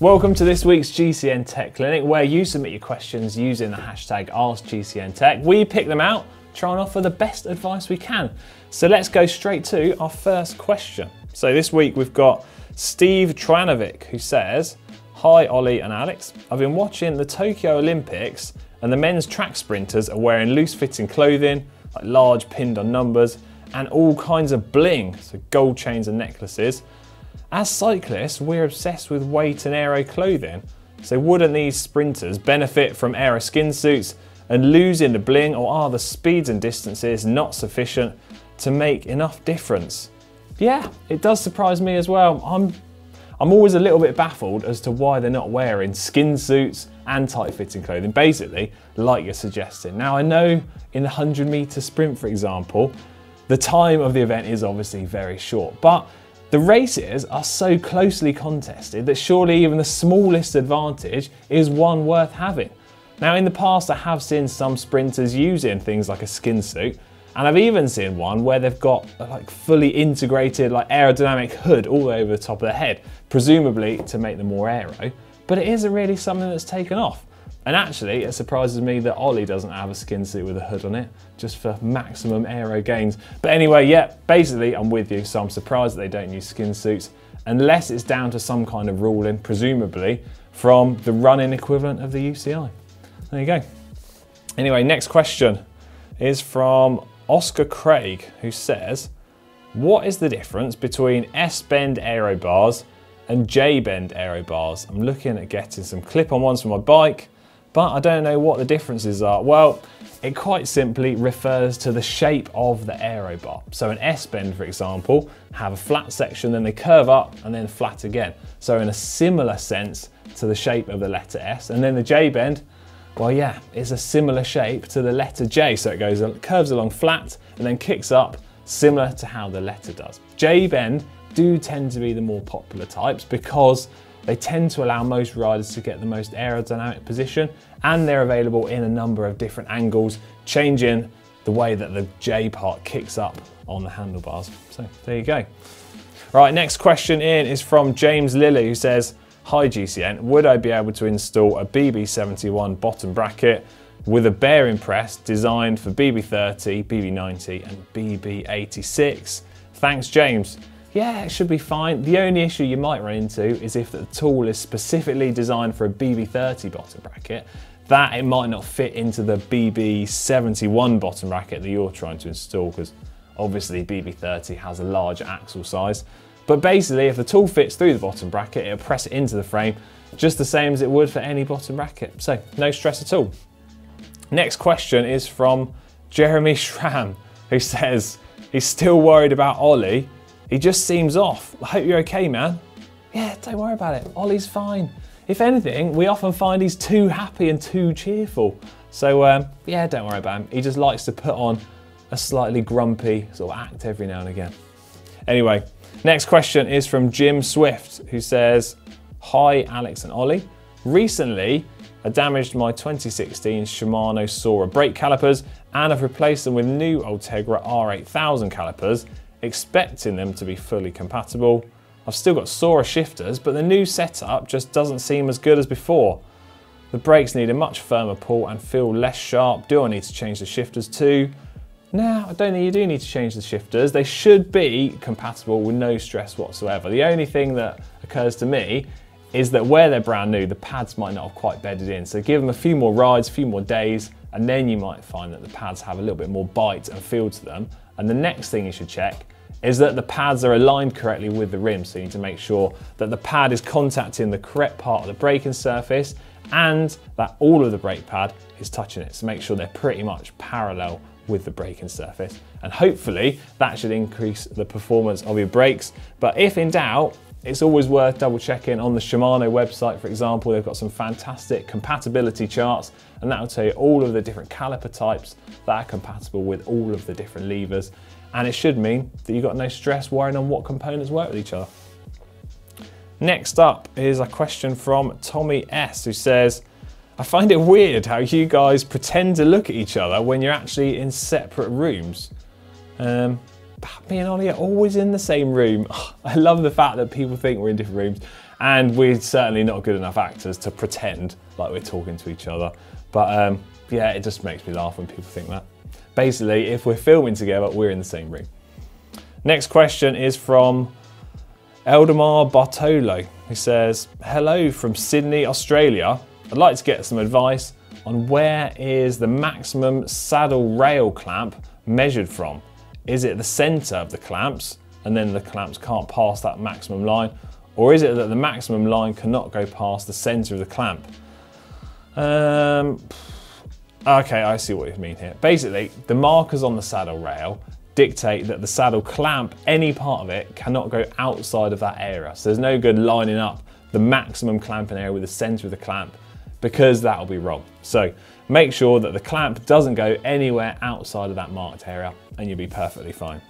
Welcome to this week's GCN Tech Clinic where you submit your questions using the hashtag AskGCNTech. We pick them out, try and offer the best advice we can. So let's go straight to our first question. So this week we've got Steve Tranovic who says, Hi Ollie and Alex, I've been watching the Tokyo Olympics and the men's track sprinters are wearing loose fitting clothing, like large pinned on numbers, and all kinds of bling, so gold chains and necklaces. As cyclists, we're obsessed with weight and aero clothing. So wouldn't these sprinters benefit from aero skin suits and losing the bling or are the speeds and distances not sufficient to make enough difference? Yeah, it does surprise me as well. I'm I'm always a little bit baffled as to why they're not wearing skin suits and tight fitting clothing, basically, like you're suggesting. Now, I know in the 100 meter sprint, for example, the time of the event is obviously very short, but the races are so closely contested that surely even the smallest advantage is one worth having. Now, in the past, I have seen some sprinters using things like a skin suit, and I've even seen one where they've got a, like fully integrated like aerodynamic hood all over the top of their head, presumably to make them more aero. But it isn't really something that's taken off. And actually, it surprises me that Ollie doesn't have a skin suit with a hood on it, just for maximum aero gains. But anyway, yeah, basically, I'm with you, so I'm surprised that they don't use skin suits, unless it's down to some kind of ruling, presumably, from the running equivalent of the UCI. There you go. Anyway, next question is from Oscar Craig, who says, What is the difference between S bend aero bars and J bend aero bars? I'm looking at getting some clip on ones for my bike but I don't know what the differences are. Well, it quite simply refers to the shape of the aero bar. So an S-bend, for example, have a flat section, then they curve up and then flat again. So in a similar sense to the shape of the letter S. And then the J-bend, well, yeah, it's a similar shape to the letter J. So it goes, curves along flat and then kicks up, similar to how the letter does. J-bend do tend to be the more popular types because they tend to allow most riders to get the most aerodynamic position and they're available in a number of different angles, changing the way that the J part kicks up on the handlebars. So there you go. Right, next question in is from James Lilly who says, Hi GCN, would I be able to install a BB71 bottom bracket with a bearing press designed for BB30, BB90 and BB86? Thanks James yeah, it should be fine. The only issue you might run into is if the tool is specifically designed for a BB30 bottom bracket, that it might not fit into the BB71 bottom bracket that you're trying to install because obviously BB30 has a large axle size. But basically, if the tool fits through the bottom bracket, it'll press it into the frame just the same as it would for any bottom bracket. So no stress at all. Next question is from Jeremy Schramm, who says he's still worried about Ollie he just seems off. I hope you're okay, man. Yeah, don't worry about it. Ollie's fine. If anything, we often find he's too happy and too cheerful. So um, yeah, don't worry about him. He just likes to put on a slightly grumpy sort of act every now and again. Anyway, next question is from Jim Swift, who says, Hi, Alex and Ollie. Recently, I damaged my 2016 Shimano Sora brake calipers and I've replaced them with new Ultegra R8000 calipers expecting them to be fully compatible. I've still got Sora shifters, but the new setup just doesn't seem as good as before. The brakes need a much firmer pull and feel less sharp. Do I need to change the shifters too? No, I don't think you do need to change the shifters. They should be compatible with no stress whatsoever. The only thing that occurs to me is that where they're brand new, the pads might not have quite bedded in. So give them a few more rides, a few more days, and then you might find that the pads have a little bit more bite and feel to them. And the next thing you should check is that the pads are aligned correctly with the rim. So you need to make sure that the pad is contacting the correct part of the braking surface and that all of the brake pad is touching it. So make sure they're pretty much parallel with the braking surface. And hopefully that should increase the performance of your brakes. But if in doubt, it's always worth double checking on the Shimano website, for example, they've got some fantastic compatibility charts and that will tell you all of the different caliper types that are compatible with all of the different levers and it should mean that you've got no stress worrying on what components work with each other. Next up is a question from Tommy S who says, I find it weird how you guys pretend to look at each other when you're actually in separate rooms. Um, me and Ollie are always in the same room. I love the fact that people think we're in different rooms, and we're certainly not good enough actors to pretend like we're talking to each other. But um, yeah, it just makes me laugh when people think that. Basically, if we're filming together, we're in the same room. Next question is from Eldemar Bartolo, who says, Hello from Sydney, Australia. I'd like to get some advice on where is the maximum saddle rail clamp measured from? Is it the center of the clamps and then the clamps can't pass that maximum line? Or is it that the maximum line cannot go past the center of the clamp? Um, okay, I see what you mean here. Basically, the markers on the saddle rail dictate that the saddle clamp, any part of it, cannot go outside of that area. So there's no good lining up the maximum clamping area with the center of the clamp because that'll be wrong. So make sure that the clamp doesn't go anywhere outside of that marked area and you'll be perfectly fine.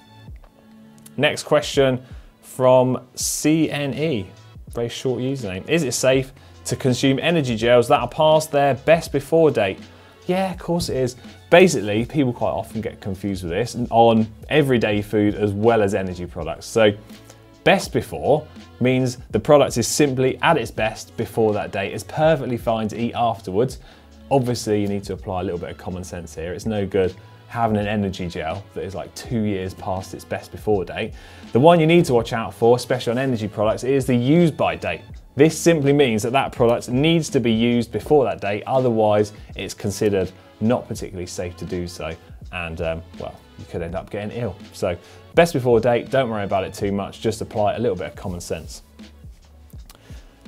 Next question from CNE, very short username. Is it safe to consume energy gels that are past their best before date? Yeah, of course it is. Basically, people quite often get confused with this on everyday food as well as energy products. So best before means the product is simply at its best before that date. It's perfectly fine to eat afterwards. Obviously, you need to apply a little bit of common sense here. It's no good having an energy gel that is like two years past its best before date. The one you need to watch out for, especially on energy products, is the use by date. This simply means that that product needs to be used before that date, otherwise it's considered not particularly safe to do so and um, well, you could end up getting ill. So best before date, don't worry about it too much, just apply a little bit of common sense.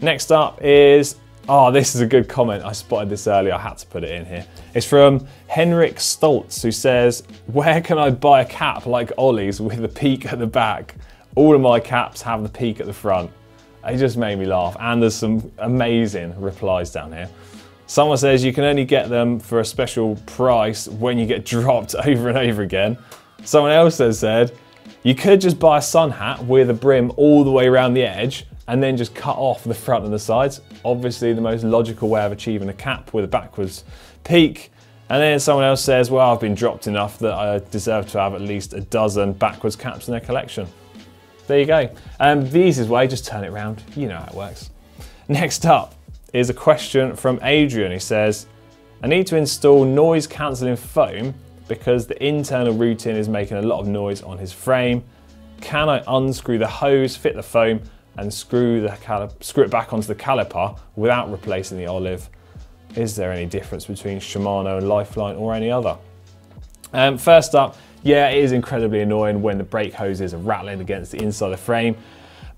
Next up is, oh, this is a good comment. I spotted this earlier, I had to put it in here. It's from Henrik Stoltz, who says, where can I buy a cap like Ollie's with the peak at the back? All of my caps have the peak at the front. It just made me laugh. And there's some amazing replies down here. Someone says you can only get them for a special price when you get dropped over and over again. Someone else has said you could just buy a sun hat with a brim all the way around the edge and then just cut off the front and the sides. Obviously the most logical way of achieving a cap with a backwards peak. And then someone else says, well, I've been dropped enough that I deserve to have at least a dozen backwards caps in their collection. There you go. Um, the easiest way, just turn it around. You know how it works. Next up, is a question from Adrian. He says, I need to install noise cancelling foam because the internal routing is making a lot of noise on his frame. Can I unscrew the hose, fit the foam, and screw, the screw it back onto the caliper without replacing the olive? Is there any difference between Shimano and Lifeline or any other? Um, first up, yeah, it is incredibly annoying when the brake hoses are rattling against the inside of the frame.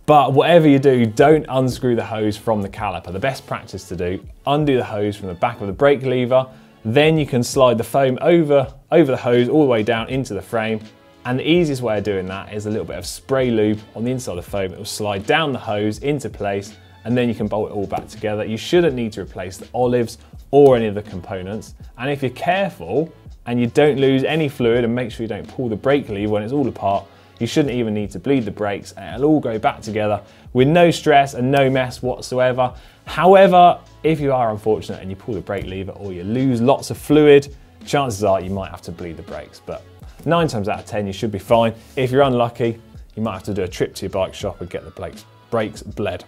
But whatever you do, don't unscrew the hose from the caliper. The best practice to do, undo the hose from the back of the brake lever, then you can slide the foam over, over the hose all the way down into the frame. And the easiest way of doing that is a little bit of spray lube on the inside of the foam. It will slide down the hose into place and then you can bolt it all back together. You shouldn't need to replace the olives or any of the components. And if you're careful and you don't lose any fluid and make sure you don't pull the brake lever when it's all apart, you shouldn't even need to bleed the brakes and it'll all go back together with no stress and no mess whatsoever. However, if you are unfortunate and you pull the brake lever or you lose lots of fluid, chances are you might have to bleed the brakes. But nine times out of 10, you should be fine. If you're unlucky, you might have to do a trip to your bike shop and get the brakes bled.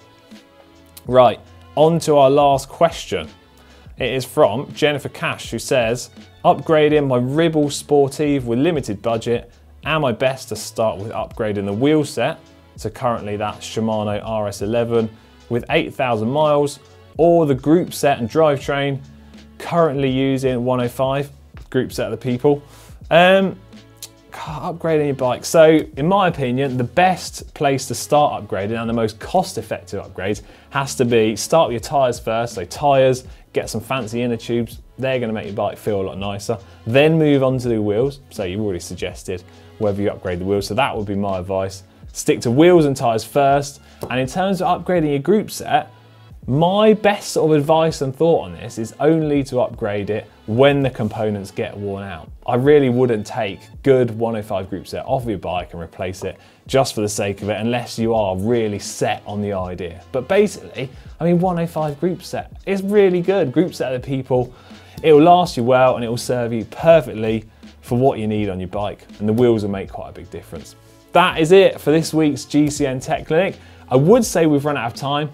Right, on to our last question. It is from Jennifer Cash, who says, upgrading my Ribble Sportive with limited budget Am I best to start with upgrading the wheel set? So currently that's Shimano RS11 with 8,000 miles or the group set and drivetrain currently using 105 group set of the people. Um, upgrading your bike. So in my opinion, the best place to start upgrading and the most cost effective upgrades has to be start with your tires first. So tires, get some fancy inner tubes. They're gonna make your bike feel a lot nicer. Then move on to the wheels. So you've already suggested whether you upgrade the wheels. So that would be my advice. Stick to wheels and tyres first. And in terms of upgrading your group set, my best sort of advice and thought on this is only to upgrade it when the components get worn out. I really wouldn't take good 105 group set off your bike and replace it just for the sake of it unless you are really set on the idea. But basically, I mean 105 group set is really good. Group set of the people, it will last you well and it will serve you perfectly for what you need on your bike and the wheels will make quite a big difference. that is it for this week's GCN Tech Clinic. I would say we've run out of time,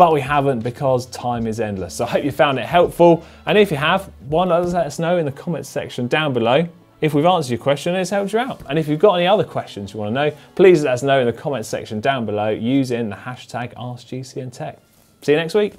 but we haven't because time is endless. So I hope you found it helpful. And if you have, why not let us know in the comments section down below if we've answered your question and it's helped you out. And if you've got any other questions you want to know, please let us know in the comments section down below using the hashtag AskGCNTech. See you next week.